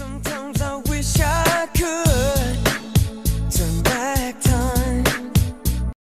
Sometimes I wish I.